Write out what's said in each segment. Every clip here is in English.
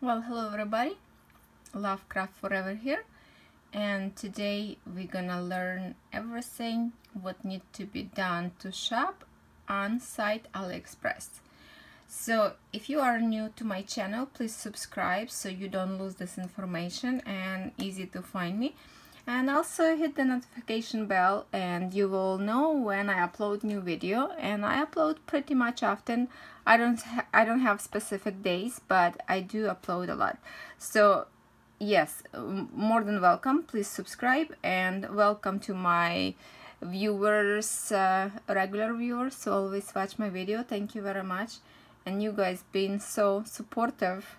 Well, hello everybody. Lovecraft Forever here. And today we're gonna learn everything what need to be done to shop on site AliExpress. So if you are new to my channel, please subscribe so you don't lose this information and easy to find me. And also hit the notification bell and you will know when I upload new video and I upload pretty much often. I don't I don't have specific days, but I do upload a lot. So yes, more than welcome. Please subscribe and welcome to my viewers, uh, regular viewers who always watch my video. Thank you very much and you guys been so supportive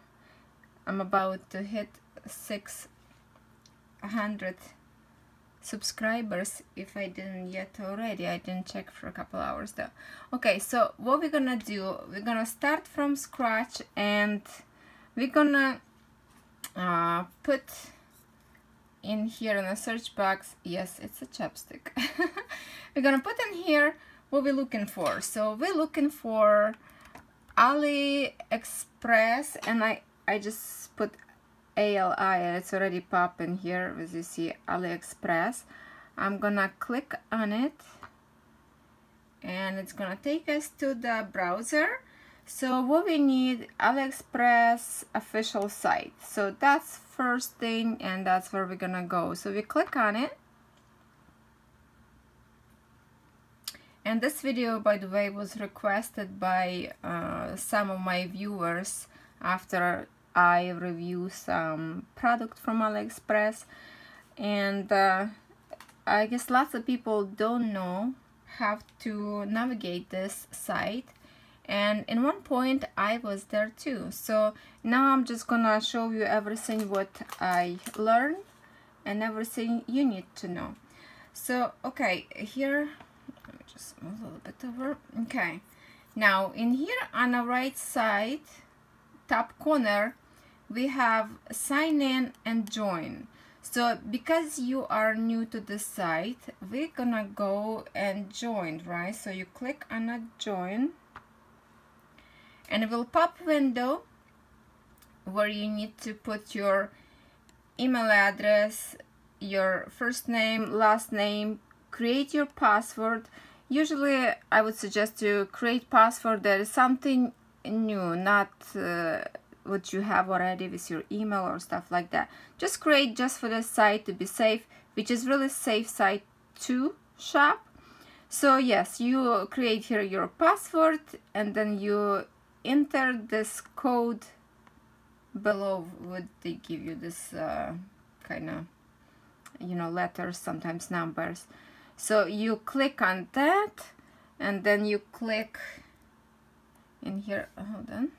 i'm about to hit 600 subscribers if i didn't yet already. I didn't check for a couple hours though. Okay so what we're gonna do we're gonna start from scratch and we're gonna uh, put in here in the search box. Yes it's a chapstick. We're gonna put in here what we're looking for. So we're looking for AliExpress and I, I just put ALI it's already popping here as you see AliExpress. I'm gonna click on it and it's gonna take us to the browser. So what we need AliExpress official site. So that's first thing and that's where we're gonna go. So we click on it And this video, by the way, was requested by uh, some of my viewers after I review some product from AliExpress. And uh, I guess lots of people don't know how to navigate this site. And in one point, I was there too. So now I'm just gonna show you everything what I learned and everything you need to know. So, okay, here let me just move a little bit over okay now in here on the right side top corner we have sign in and join. So because you are new to the site we're gonna go and join right? So you click on a join and it will pop window where you need to put your email address your first name last name create your password. Usually I would suggest to create password. That is something new not uh, what you have already with your email or stuff like that. Just create just for the site to be safe which is really safe site to shop. So yes you create here your password and then you enter this code below. Would they give you this uh, kind of you know letters sometimes numbers? So you click on that and then you click in here. Hold on.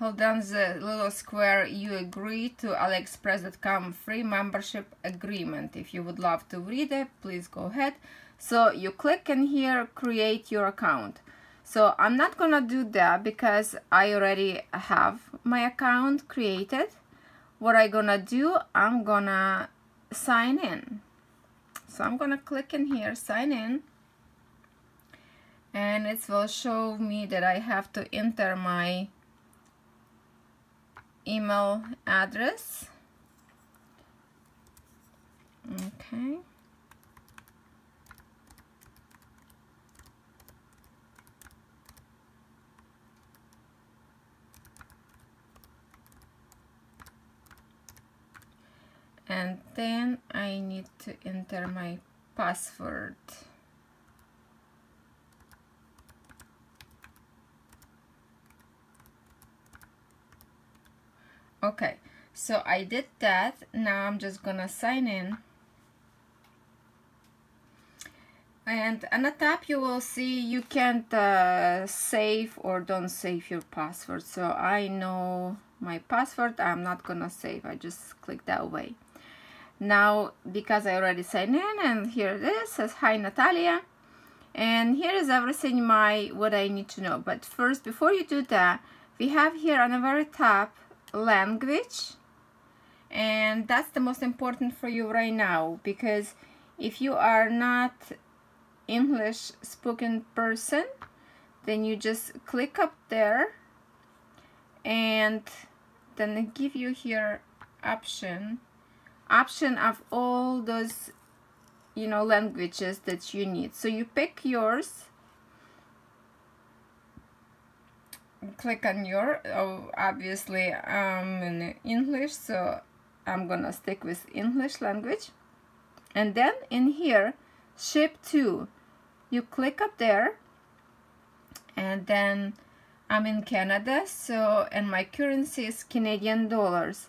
Hold on the little square. You agree to aliexpress.com free membership agreement. If you would love to read it please go ahead. So you click in here create your account. So I'm not gonna do that because I already have my account created. What I gonna do I'm gonna sign in. So I'm gonna click in here sign in and it will show me that I have to enter my email address. Okay. And then I need to enter my password okay so I did that. Now I'm just gonna sign in. And on the top you will see you can't uh, save or don't save your password. So I know my password. I'm not gonna save. I just click that way. Now because I already signed in and here it is says hi Natalia. And here is everything my what I need to know. But first before you do that we have here on the very top language. And that's the most important for you right now because if you are not English spoken person then you just click up there and then they give you here option option of all those you know languages that you need. So you pick yours click on your oh, obviously I'm in English so I'm gonna stick with English language. And then in here ship to you click up there and then I'm in Canada so and my currency is Canadian dollars.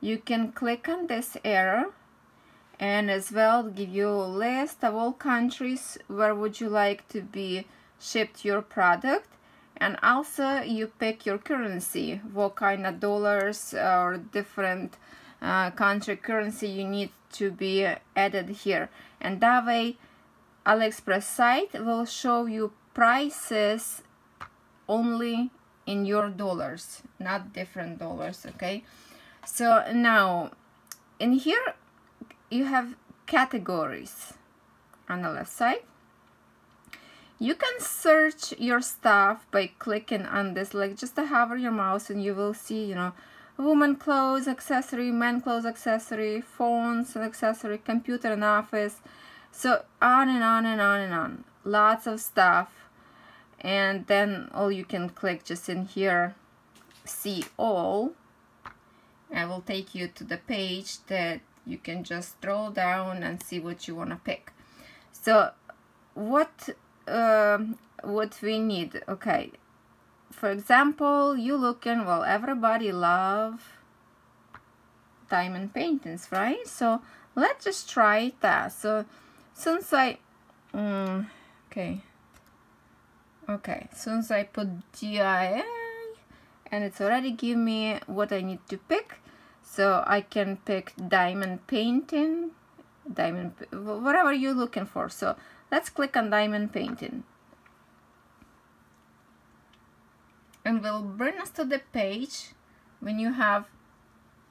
You can click on this arrow and as well give you a list of all countries where would you like to be shipped your product and also you pick your currency what kind of dollars or different uh, country currency you need to be added here. And that way AliExpress site will show you prices only in your dollars not different dollars okay? So now in here you have categories on the left side you can search your stuff by clicking on this like just to hover your mouse and you will see you know woman clothes accessory men clothes accessory phones and accessory computer and office. So on and on and on and on. Lots of stuff. And then all you can click just in here see all. I will take you to the page that you can just scroll down and see what you want to pick. So what uh, what we need. Okay. For example you looking well everybody love diamond paintings right? So let's just try that. So since I um, okay. Okay. Since I put GIA and it's already give me what I need to pick so I can pick diamond painting diamond whatever you're looking for. So Let's click on diamond painting. And will bring us to the page when you have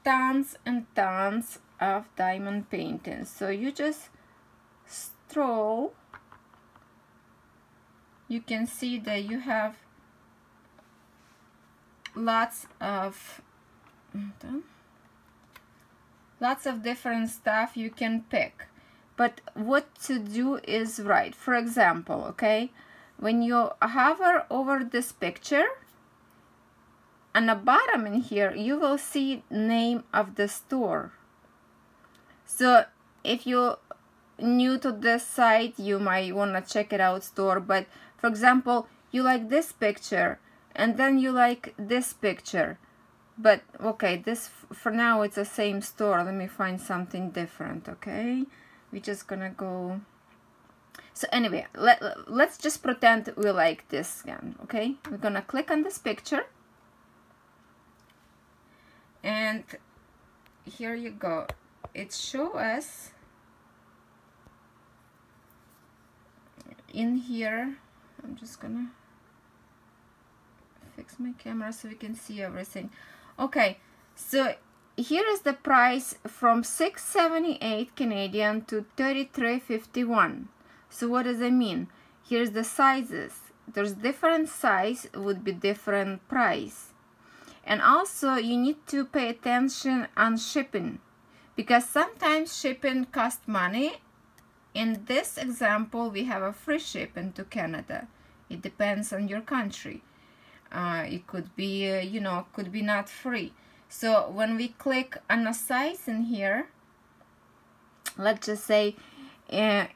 tons and tons of diamond paintings. So you just stroll. You can see that you have lots of lots of different stuff you can pick but what to do is right. For example okay when you hover over this picture on the bottom in here you will see name of the store. So if you new to this site you might want to check it out store but for example you like this picture and then you like this picture. But okay this for now it's the same store. Let me find something different okay we're just gonna go. So anyway let, let's just pretend we like this again okay? We're gonna click on this picture. And here you go. It show us in here. I'm just gonna fix my camera so we can see everything. Okay so here is the price from 678 Canadian to 33.51 so what does it mean? Here's the sizes. There's different size would be different price. And also you need to pay attention on shipping because sometimes shipping cost money. In this example we have a free shipping to Canada. It depends on your country. Uh, it could be uh, you know could be not free so when we click on a size in here, let's just say, uh,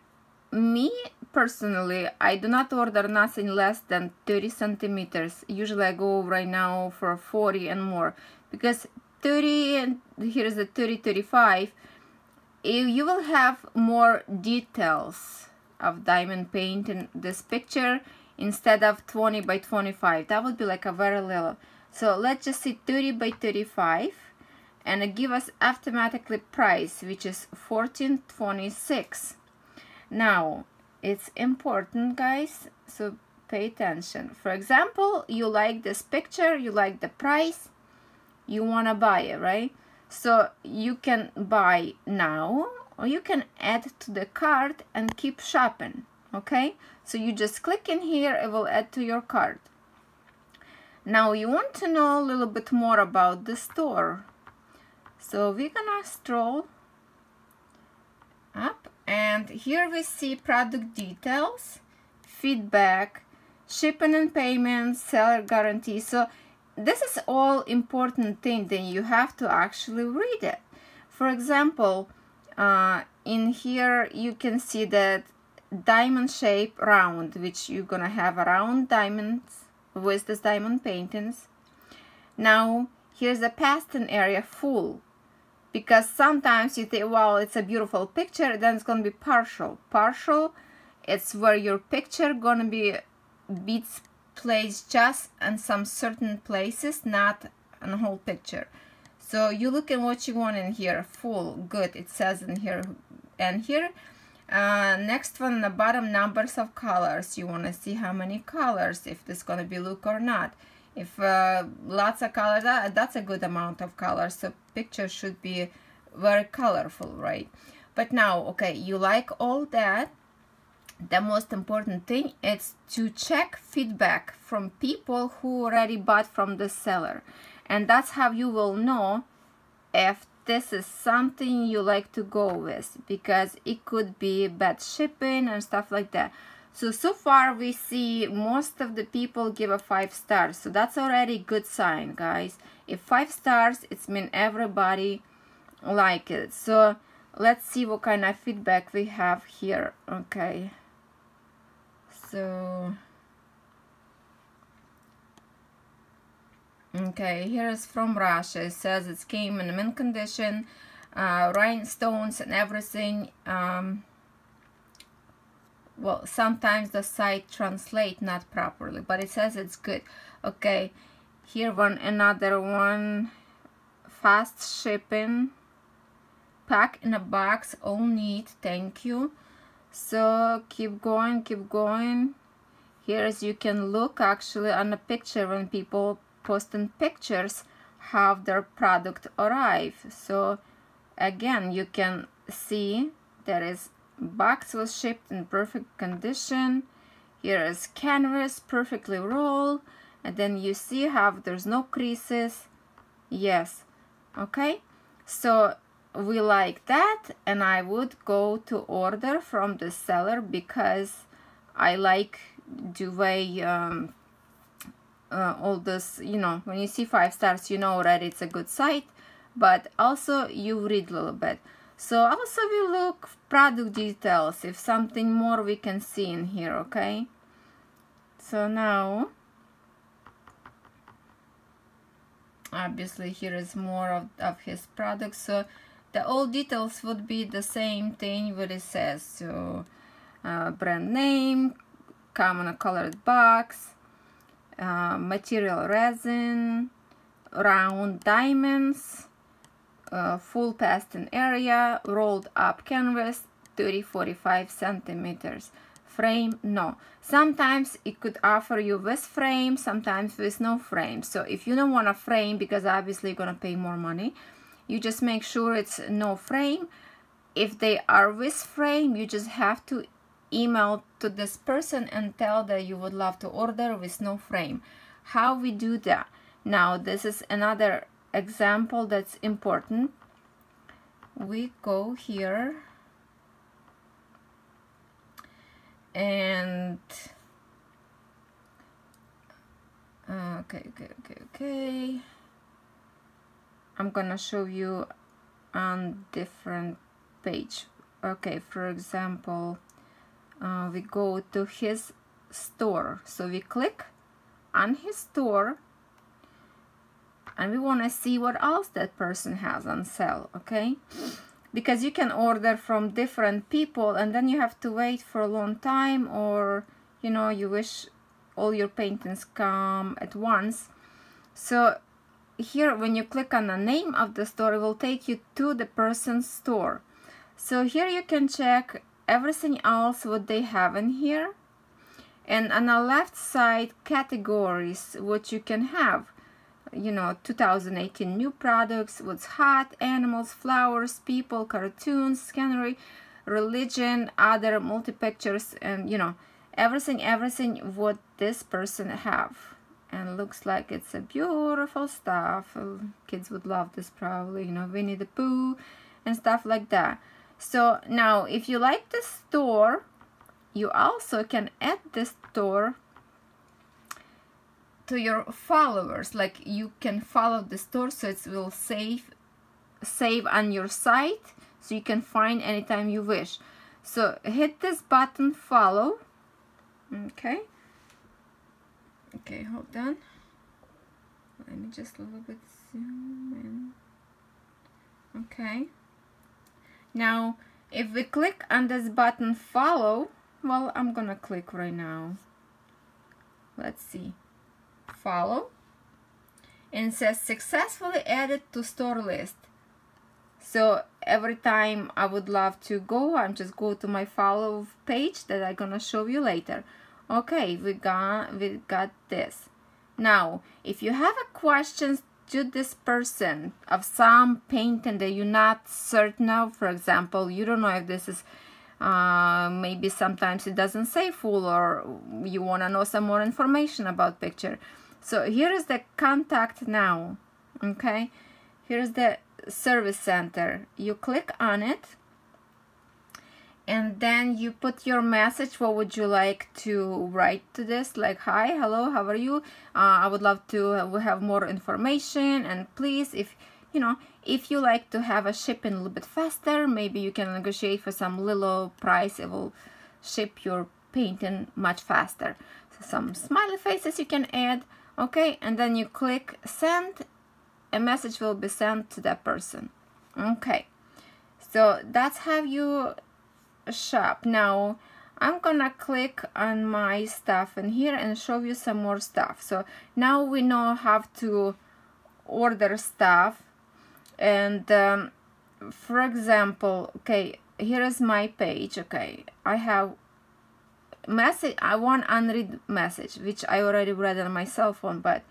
me personally, I do not order nothing less than 30 centimeters. Usually I go right now for 40 and more. Because 30 and here's the 30 35 you will have more details of diamond paint in this picture instead of 20 by 25 that would be like a very little so let's just say 30 by 35 and give us automatically price which is 1426 now it's important guys so pay attention. For example you like this picture you like the price you want to buy it right? So you can buy now or you can add to the cart and keep shopping okay? So you just click in here it will add to your cart now you want to know a little bit more about the store. So we're gonna stroll up and here we see product details feedback shipping and payments seller guarantee. So this is all important thing then you have to actually read it. For example uh, in here you can see that diamond shape round which you're gonna have round diamonds with this diamond paintings. Now here's a pastel area full because sometimes you think well it's a beautiful picture then it's gonna be partial. Partial it's where your picture gonna be beats placed just in some certain places not in the whole picture. So you look at what you want in here full good it says in here and here uh, next one the bottom numbers of colors. You want to see how many colors if this gonna be look or not. If uh, lots of colors that, that's a good amount of colors so picture should be very colorful right? But now okay you like all that. The most important thing is to check feedback from people who already bought from the seller. And that's how you will know if this is something you like to go with because it could be bad shipping and stuff like that. So so far we see most of the people give a five stars. So that's already good sign guys. If five stars it's mean everybody like it. So let's see what kind of feedback we have here. Okay. So Okay, here's from Russia. It says it came in mint condition, uh, rhinestones and everything. Um, well, sometimes the site translate not properly, but it says it's good. Okay, here one another one. Fast shipping. Pack in a box, all neat. Thank you. So keep going, keep going. Here as you can look actually on the picture when people posting pictures how their product arrive. So again you can see there is box was shipped in perfect condition. Here is canvas perfectly rolled and then you see how there's no creases. Yes. Okay? So we like that. And I would go to order from the seller because I like the way um, uh, all this you know when you see five stars you know already it's a good site but also you read a little bit. So also we look product details if something more we can see in here okay? So now obviously here is more of, of his products so the all details would be the same thing what it says. So uh, brand name common colored box uh, material resin, round diamonds, uh, full pastel area, rolled up canvas, 30-45 centimeters. Frame, no. Sometimes it could offer you with frame, sometimes with no frame. So if you don't want a frame, because obviously you're to pay more money, you just make sure it's no frame. If they are with frame, you just have to email to this person and tell that you would love to order with no frame. How we do that? Now this is another example that's important. We go here and uh, okay okay okay okay I'm gonna show you on different page okay for example uh, we go to his store. So we click on his store and we want to see what else that person has on sale okay? Because you can order from different people and then you have to wait for a long time or you know you wish all your paintings come at once. So here when you click on the name of the store it will take you to the person's store. So here you can check everything else what they have in here. And on the left side categories what you can have. You know 2018 new products what's hot animals flowers people cartoons scenery religion other multi pictures and you know everything everything what this person have. And looks like it's a beautiful stuff. Kids would love this probably you know Winnie the Pooh and stuff like that so now if you like the store you also can add the store to your followers. Like you can follow the store so it will save save on your site so you can find anytime you wish. So hit this button follow. Okay. Okay hold on. Let me just a little bit zoom in. Okay now if we click on this button follow well I'm gonna click right now. Let's see. Follow. And says successfully added to store list. So every time I would love to go I'm just go to my follow page that I'm gonna show you later. Okay we got we got this. Now if you have a question to this person of some painting that you're not certain of for example you don't know if this is uh, maybe sometimes it doesn't say full or you want to know some more information about picture. So here is the contact now okay? Here's the service center. You click on it and then you put your message what would you like to write to this? Like hi hello how are you? Uh, i would love to have more information and please if you know if you like to have a shipping a little bit faster maybe you can negotiate for some little price it will ship your painting much faster. So some smiley faces you can add okay? And then you click send a message will be sent to that person okay? So that's how you shop. Now I'm gonna click on my stuff in here and show you some more stuff. So now we know how to order stuff. And um, for example okay here is my page okay. I have message I want unread message which I already read on my cell phone but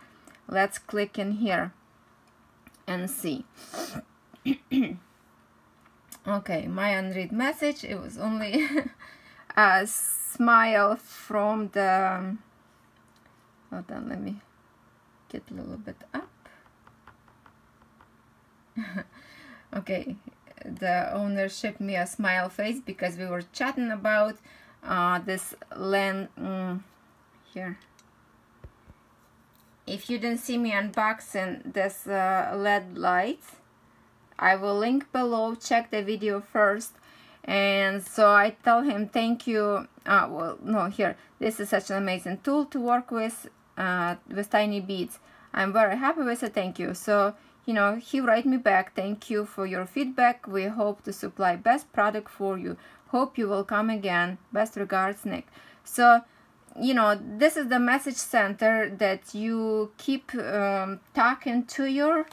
let's click in here and see okay my unread message it was only a smile from the hold on let me get a little bit up. Okay the owner shipped me a smile face because we were chatting about uh, this land mm, here. If you didn't see me unboxing this uh, LED light I will link below check the video first. And so I tell him thank you. Uh, well no here this is such an amazing tool to work with uh, with tiny beads. I'm very happy with it thank you. So you know he write me back thank you for your feedback. We hope to supply best product for you. Hope you will come again. Best regards Nick. So you know this is the message center that you keep um, talking to your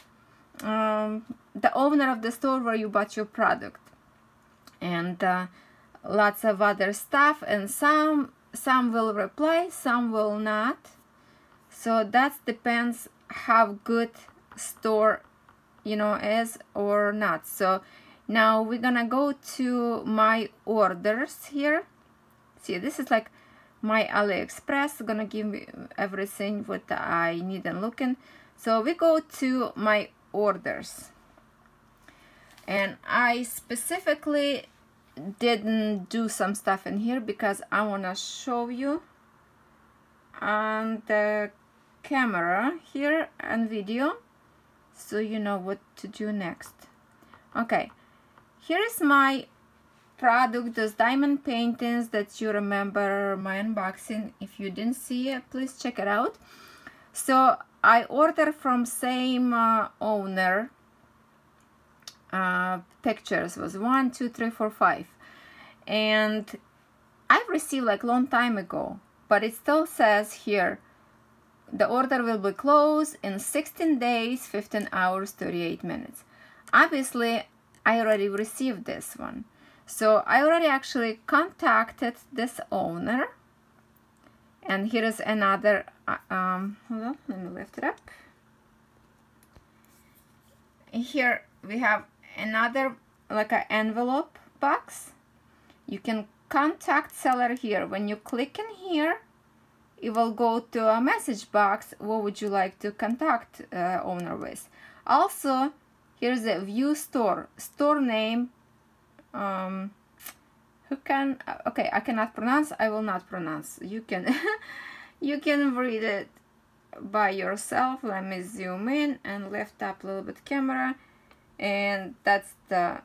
um, the owner of the store where you bought your product. And uh, lots of other stuff and some some will reply some will not. So that depends how good store you know is or not. So now we're gonna go to my orders here. See this is like my AliExpress gonna give me everything what I need and looking. So we go to my orders and I specifically didn't do some stuff in here because I want to show you on the camera here and video so you know what to do next. Okay here is my product those diamond paintings that you remember my unboxing. If you didn't see it please check it out. So I ordered from same uh, owner uh, pictures was one two three four five. And I've received like long time ago but it still says here the order will be closed in 16 days 15 hours 38 minutes. Obviously I already received this one. So I already actually contacted this owner and here is another uh, um, hold on let me lift it up. Here we have another like an envelope box. You can contact seller here. When you click in here it will go to a message box. What would you like to contact uh, owner with? Also here's a view store. Store name um, who can okay I cannot pronounce I will not pronounce. You can you can read it by yourself. Let me zoom in and lift up a little bit camera and that's the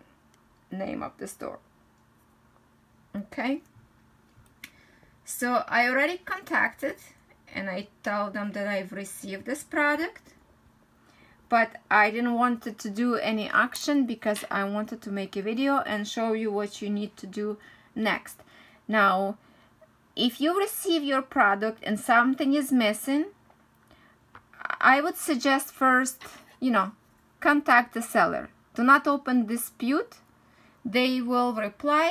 name of the store. Okay? So I already contacted and I told them that I've received this product but I didn't want to do any action because I wanted to make a video and show you what you need to do next. Now if you receive your product and something is missing I would suggest first you know contact the seller. Do not open dispute. They will reply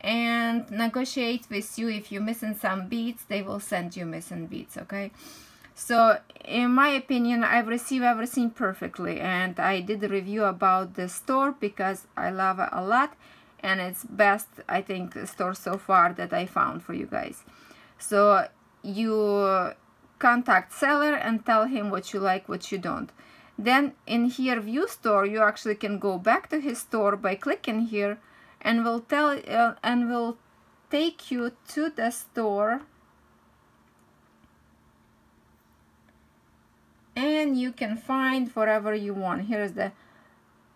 and negotiate with you. If you're missing some beads they will send you missing beads okay? So in my opinion I've received everything perfectly and I did a review about the store because I love it a lot and it's best I think store so far that I found for you guys. So you contact seller and tell him what you like what you don't then in here view store you actually can go back to his store by clicking here and will tell uh, and will take you to the store. And you can find whatever you want. Here's the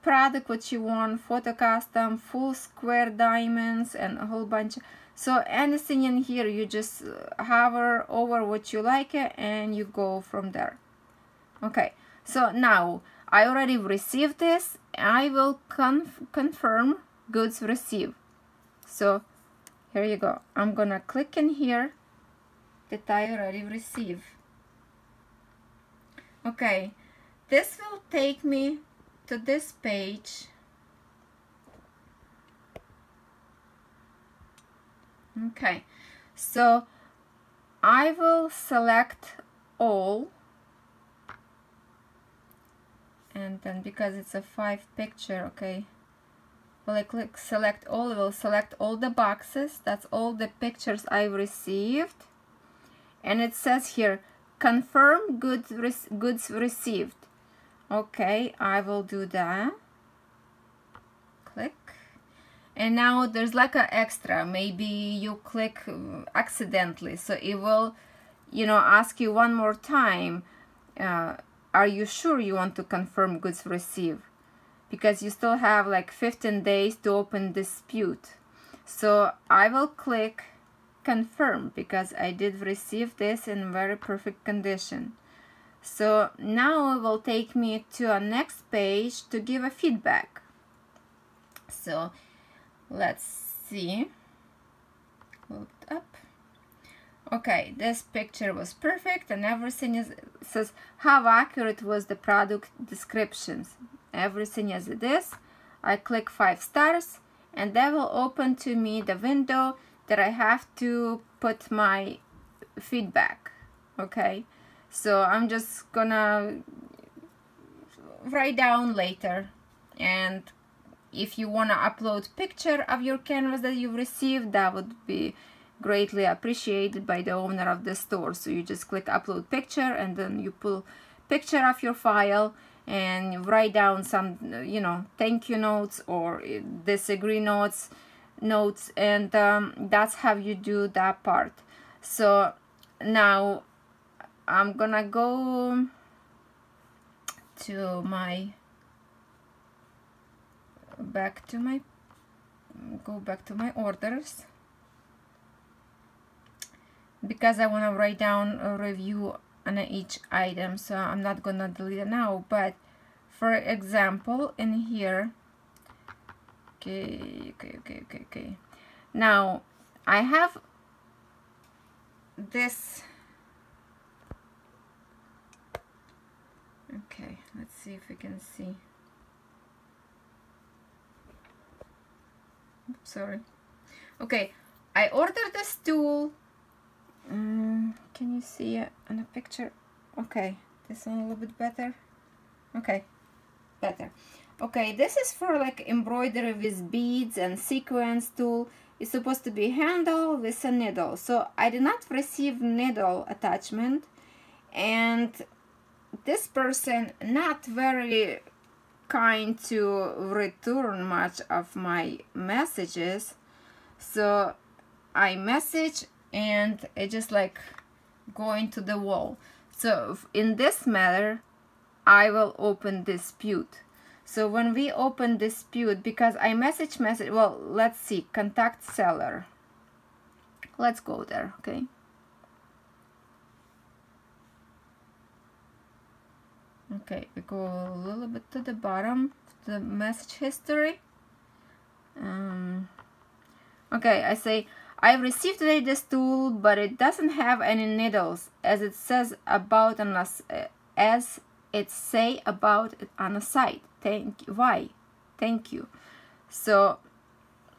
product what you want photo custom full square diamonds and a whole bunch so anything in here you just hover over what you like and you go from there. Okay so now I already received this. I will conf confirm goods received. So here you go. I'm gonna click in here that I already received. Okay this will take me to this page. Okay so I will select all and then because it's a five picture okay. Well I click select all will select all the boxes. That's all the pictures I received. And it says here confirm goods goods received. Okay I will do that. Click. And now there's like an extra. Maybe you click uh, accidentally. So it will you know ask you one more time uh, are you sure you want to confirm goods received? Because you still have like 15 days to open dispute. So I will click confirm because I did receive this in very perfect condition. So now it will take me to a next page to give a feedback. So let's see. Looked up okay this picture was perfect and everything is says how accurate was the product descriptions. Everything as it is I click five stars and that will open to me the window that I have to put my feedback okay? So I'm just gonna write down later. And if you want to upload picture of your canvas that you've received that would be greatly appreciated by the owner of the store. So you just click upload picture and then you pull picture of your file and write down some you know thank you notes or disagree notes notes and um, that's how you do that part. So now I'm gonna go to my back to my go back to my orders because I want to write down a review on each item so I'm not gonna delete it now but for example in here okay okay okay okay okay. Now I have this okay let's see if we can see. Oops, sorry. Okay I ordered this tool um, can you see it in a picture? Okay this one a little bit better. Okay better. Okay this is for like embroidery with beads and sequins tool. It's supposed to be handle with a needle. So I did not receive needle attachment. And this person not very kind to return much of my messages. So I message and it just like going to the wall. So in this matter I will open dispute. So when we open dispute because I message message well let's see contact seller. Let's go there okay? Okay we go a little bit to the bottom the message history. Um, okay I say I've received today this tool but it doesn't have any needles as it says about on us as it say about it on the site. Thank why? Thank you. So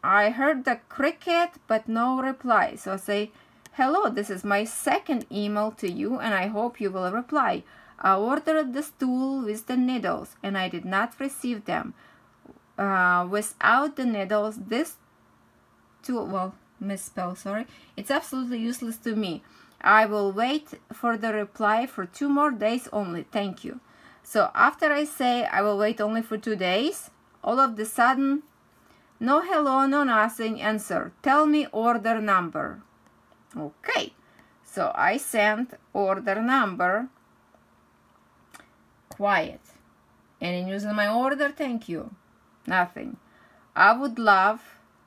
I heard the cricket but no reply. So I say hello this is my second email to you and I hope you will reply. I ordered the stool with the needles and I did not receive them. Uh, without the needles, this tool, well, misspell, sorry, it's absolutely useless to me. I will wait for the reply for two more days only. Thank you. So after I say I will wait only for two days, all of the sudden, no hello, no nothing, answer. Tell me order number. Okay. So I sent order number quiet. Any news on my order? Thank you. Nothing. I would love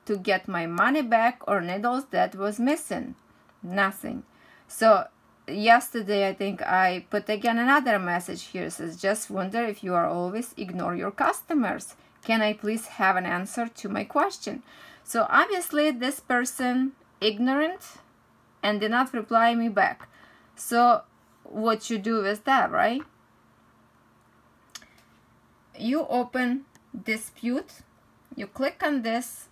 to get my money back or needles that was missing. Nothing. So yesterday I think I put again another message here says just wonder if you are always ignore your customers. Can I please have an answer to my question? So obviously this person ignorant and did not reply me back. So what you do is that, right? you open dispute you click on this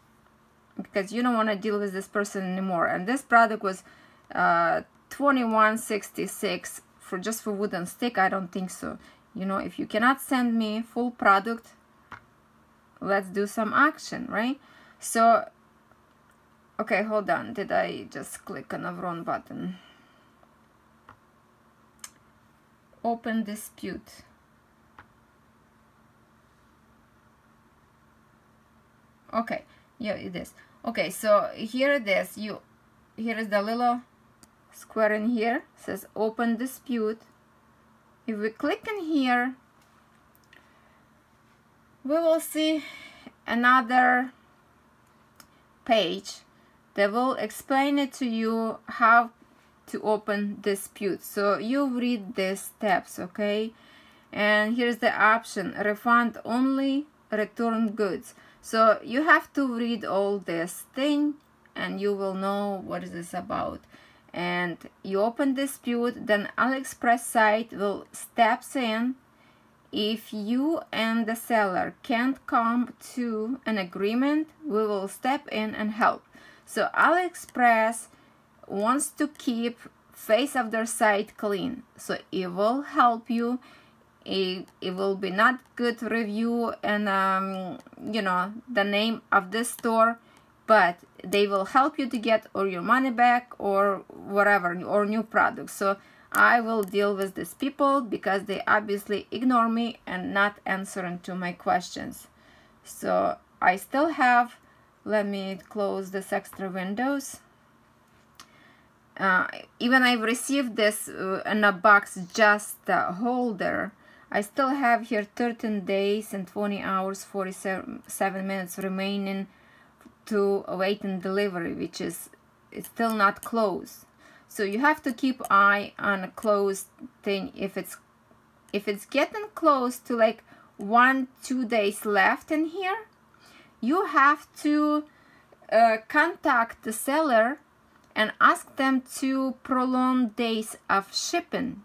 because you don't want to deal with this person anymore. And this product was uh, 2166 for just for wooden stick I don't think so. You know if you cannot send me full product let's do some action right? So okay hold on. Did I just click on the wrong button? Open dispute. Okay yeah it is. Okay so here it is. You here is the little square in here. It says open dispute. If we click in here we will see another page that will explain it to you how to open dispute. So you read these steps okay? And here's the option refund only return goods so you have to read all this thing and you will know what is this about. And you open dispute, then AliExpress site will steps in. If you and the seller can't come to an agreement, we will step in and help. So AliExpress wants to keep face of their site clean. So it will help you it, it will be not good review and um, you know the name of this store but they will help you to get or your money back or whatever or new products. So I will deal with these people because they obviously ignore me and not answering to my questions. So I still have let me close this extra windows. Uh, even I've received this uh, in a box just a holder I still have here 13 days and 20 hours 47 minutes remaining to awaiting delivery which is it's still not closed. So you have to keep eye on a closed thing. If it's if it's getting close to like one two days left in here you have to uh, contact the seller and ask them to prolong days of shipping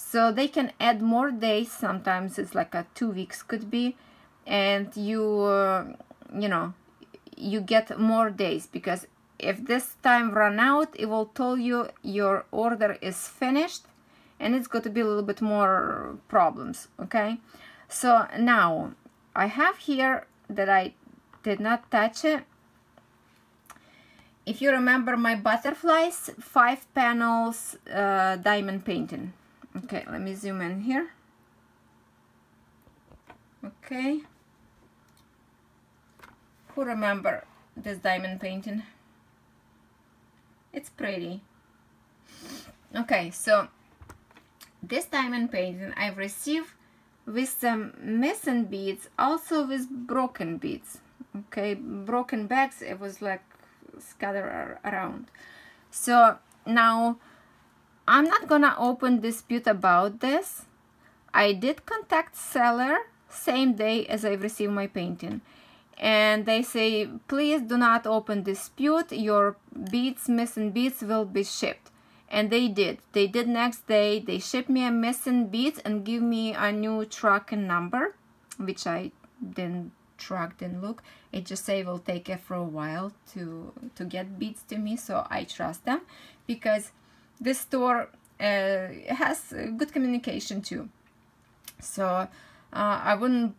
so they can add more days. Sometimes it's like a two weeks could be. And you uh, you know you get more days because if this time run out it will tell you your order is finished and it's going to be a little bit more problems okay? So now I have here that I did not touch it. If you remember my butterflies five panels uh, diamond painting okay let me zoom in here. Okay. Who remember this diamond painting? It's pretty. Okay so this diamond painting I've received with some missing beads also with broken beads. Okay broken bags it was like scattered around. So now I'm not gonna open dispute about this. I did contact seller same day as I received my painting. And they say please do not open dispute. Your beads missing beads will be shipped. And they did. They did next day. They shipped me a missing beads and give me a new tracking number which I didn't track didn't look. It just say it will take it for a while to to get beads to me so I trust them. Because this store uh, has good communication too. So uh, I wouldn't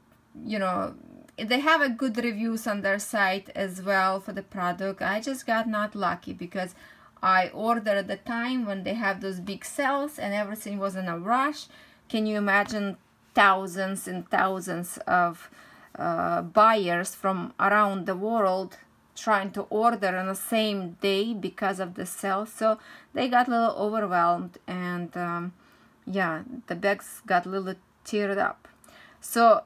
you know they have a good reviews on their site as well for the product. I just got not lucky because i ordered at the time when they have those big sales and everything was in a rush. Can you imagine thousands and thousands of uh, buyers from around the world trying to order on the same day because of the sale. So they got a little overwhelmed and um, yeah the bags got a little teared up. So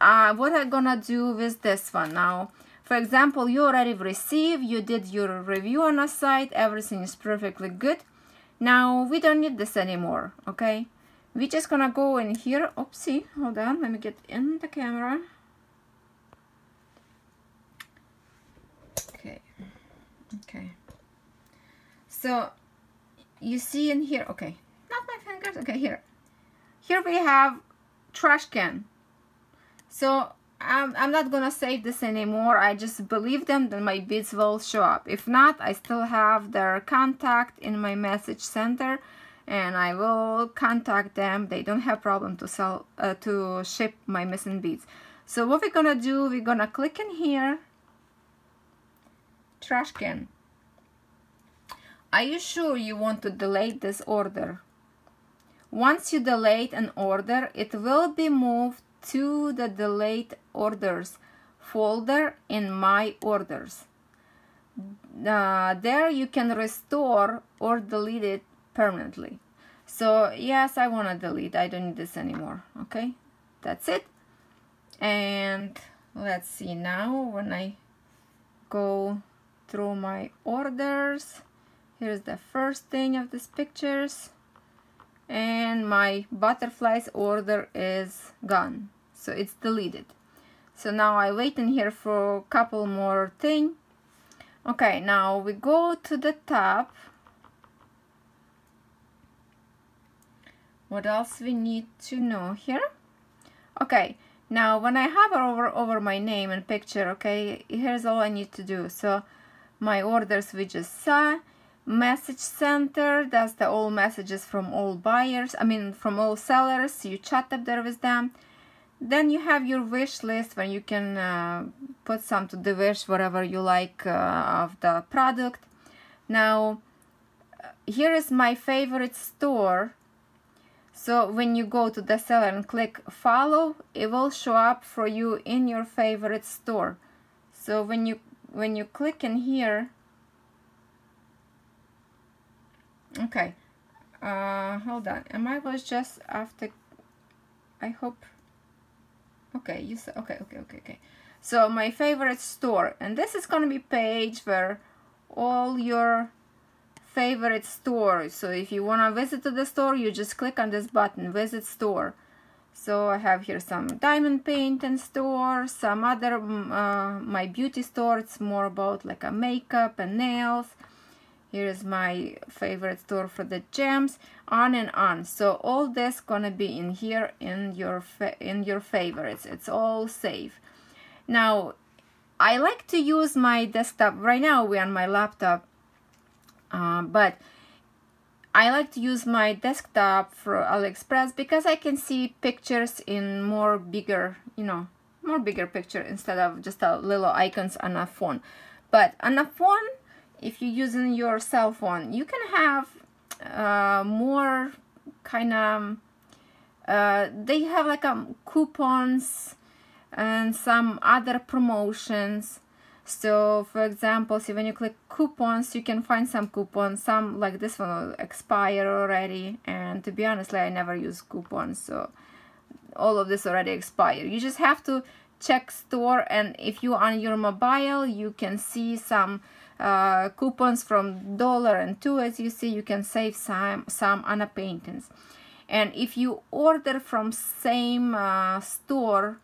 uh, what I'm gonna do with this one now for example you already received you did your review on a site everything is perfectly good. Now we don't need this anymore okay? We're just gonna go in here. Oopsie hold on let me get in the camera okay so you see in here okay not my fingers okay here here we have trash can so I'm, I'm not gonna save this anymore. I just believe them that my beads will show up. If not, I still have their contact in my message center and I will contact them. They don't have problem to sell uh, to ship my missing beads. So what we're gonna do, we're gonna click in here, trash can. Are you sure you want to delete this order? Once you delete an order, it will be moved to the delayed orders folder in my orders. Uh, there you can restore or delete it permanently. So yes, I want to delete. I don't need this anymore. Okay, that's it. And let's see now when I go through my orders. Here's the first thing of these pictures. And my butterflies order is gone. So it's deleted. So now I wait in here for a couple more thing. Okay now we go to the top. What else we need to know here? Okay now when I hover over over my name and picture okay here's all I need to do. So my orders we just saw message center that's the all messages from all buyers I mean from all sellers you chat up there with them. Then you have your wish list where you can uh, put some to the wish whatever you like uh, of the product. Now here is my favorite store. So when you go to the seller and click follow it will show up for you in your favorite store. So when you when you click in here. Okay. Uh hold on. Am i was just after i hope okay you said okay okay okay okay. So my favorite store and this is gonna be page where all your favorite stores. So if you want to visit to the store you just click on this button visit store so I have here some diamond painting store some other mm, uh, my beauty store. It's more about like a makeup and nails. Here's my favorite store for the gems. On and on. So all this gonna be in here in your in your favorites. It's all safe. Now I like to use my desktop. Right now we're on my laptop. Uh, but I like to use my desktop for AliExpress because I can see pictures in more bigger you know more bigger picture instead of just a little icons on a phone. But on a phone if you're using your cell phone you can have uh, more kind of uh, they have like um, coupons and some other promotions so for example see when you click coupons you can find some coupons. Some like this one will expire already. And to be honest I never use coupons so all of this already expired. You just have to check store and if you on your mobile you can see some uh, coupons from dollar and two as you see. You can save some some on a paintings and if you order from same uh, store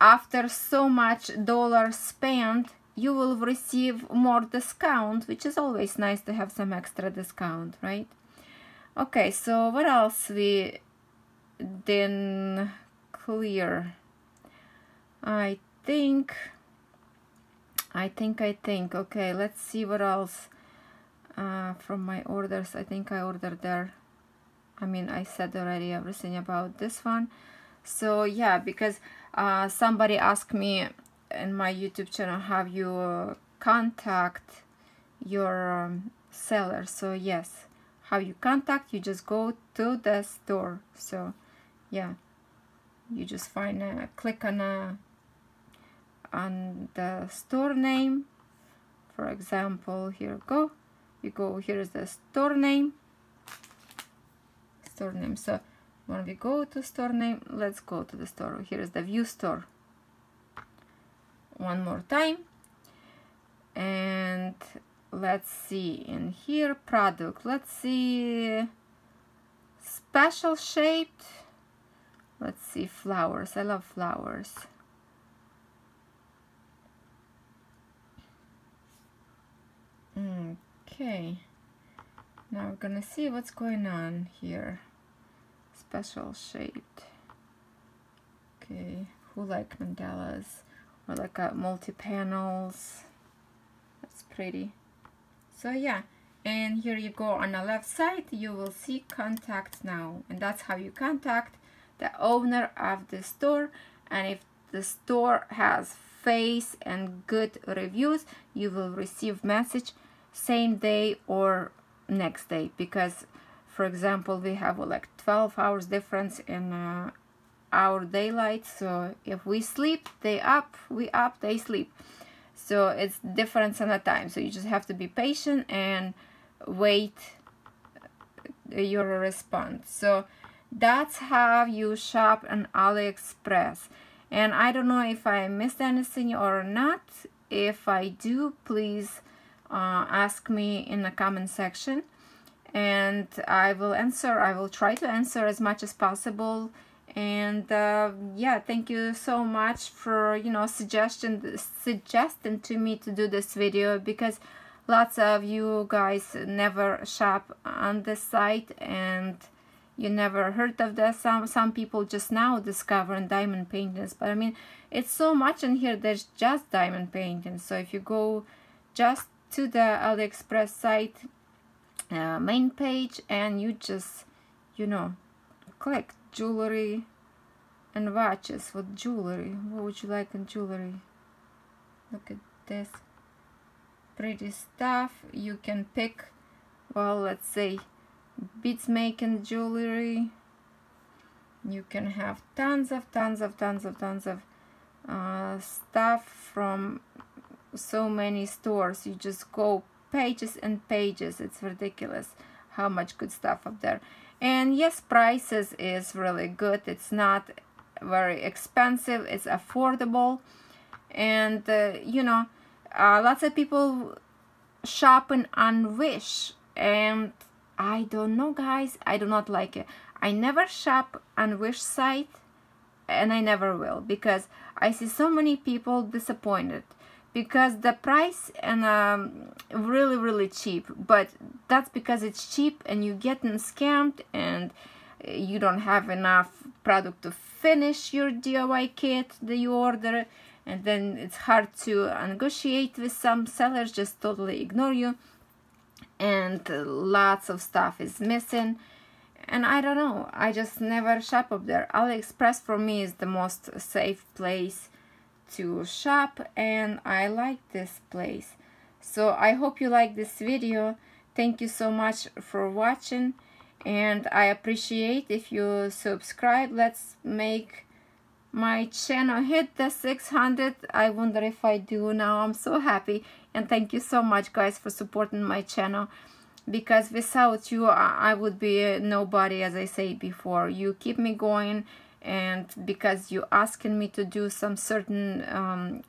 after so much dollar spent you will receive more discount which is always nice to have some extra discount right? Okay so what else we didn't clear? I think I think I think. Okay let's see what else uh, from my orders. I think I ordered there. I mean I said already everything about this one so yeah because uh, somebody asked me in my YouTube channel have you contact your um, seller? So yes. How you contact? You just go to the store. So yeah. You just find a click on a on the store name. For example here go. You go here's the store name. Store name. So when we go to store name? Let's go to the store. Here's the view store. One more time. And let's see. In here product. Let's see. Special shaped. Let's see. Flowers. I love flowers. Okay. Now we're gonna see what's going on here special shaped okay who like mandalas? Or like a uh, multi-panels that's pretty. So yeah and here you go on the left side you will see contact now. And that's how you contact the owner of the store. And if the store has face and good reviews you will receive message same day or next day. Because for example we have like 12 hours difference in uh, our daylight. So if we sleep they up we up they sleep. So it's difference in the time. So you just have to be patient and wait your response. So that's how you shop on AliExpress. And I don't know if I missed anything or not. If I do please uh, ask me in the comment section and I will answer I will try to answer as much as possible. And uh, yeah thank you so much for you know suggestion suggesting to me to do this video because lots of you guys never shop on this site and you never heard of this. Some some people just now discovering diamond paintings but i mean it's so much in here there's just diamond paintings. So if you go just to the aliexpress site uh, main page and you just you know click jewelry and watches what jewelry. What would you like in jewelry? Look at this pretty stuff. You can pick well let's say beads making jewelry. You can have tons of tons of tons of tons of uh, stuff from so many stores. You just go pages and pages. It's ridiculous how much good stuff up there. And yes prices is really good. It's not very expensive. It's affordable. And uh, you know uh, lots of people shopping on wish and i don't know guys. I do not like it. I never shop on wish site and i never will because i see so many people disappointed because the price and um, really really cheap but that's because it's cheap and you're getting scammed and you don't have enough product to finish your DIY kit that you order and then it's hard to negotiate with some sellers just totally ignore you and lots of stuff is missing and I don't know I just never shop up there. AliExpress for me is the most safe place to shop and I like this place. So I hope you like this video. Thank you so much for watching and I appreciate if you subscribe. Let's make my channel hit the 600 I wonder if I do now. I'm so happy. And thank you so much guys for supporting my channel because without you I would be nobody as I said before. You keep me going and because you asking me to do some certain um,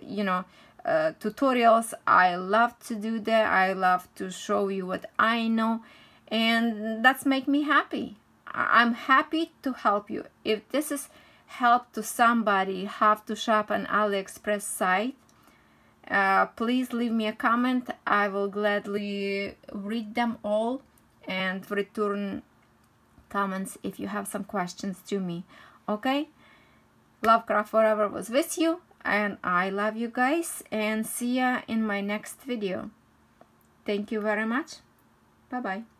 you know uh, tutorials I love to do that. I love to show you what I know and that's make me happy. I'm happy to help you. If this is help to somebody have to shop an AliExpress site uh, please leave me a comment. I will gladly read them all and return comments if you have some questions to me okay? Lovecraft forever was with you and I love you guys and see ya in my next video. Thank you very much. Bye bye